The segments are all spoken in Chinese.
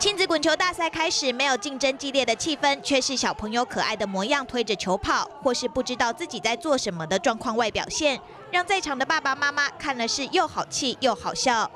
亲子滚球大赛开始，没有竞争激烈的气氛，却是小朋友可爱的模样，推着球跑，或是不知道自己在做什么的状况外表现，让在场的爸爸妈妈看了是又好气又好笑。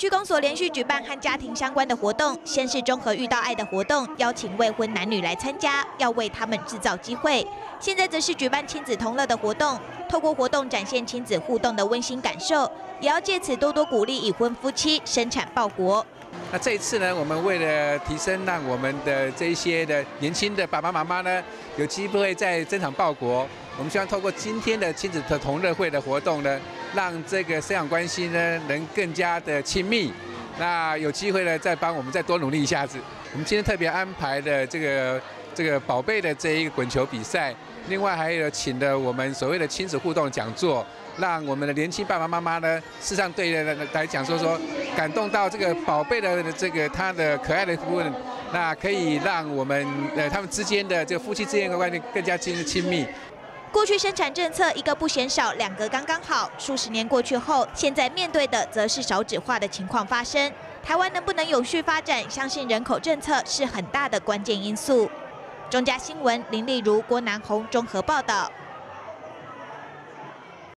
区公所连续举办和家庭相关的活动，先是中和遇到爱的活动，邀请未婚男女来参加，要为他们制造机会。现在则是举办亲子同乐的活动，透过活动展现亲子互动的温馨感受，也要借此多多鼓励已婚夫妻生产报国。那这一次呢，我们为了提升，让我们的这一些的年轻的爸爸妈妈呢，有机会在增产报国，我们希望透过今天的亲子的同乐会的活动呢。让这个生养关系呢能更加的亲密，那有机会呢再帮我们再多努力一下子。我们今天特别安排的这个这个宝贝的这一个滚球比赛，另外还有请的我们所谓的亲子互动讲座，让我们的年轻爸爸妈妈呢，事实上对的来讲说说感动到这个宝贝的这个他的可爱的部分，那可以让我们呃他们之间的这个夫妻之间的关系更加亲亲密。过去生产政策一个不嫌少，两个刚刚好。数十年过去后，现在面对的则是少子化的情况发生。台湾能不能有序发展，相信人口政策是很大的关键因素。中嘉新闻林丽如、郭南红综合报道。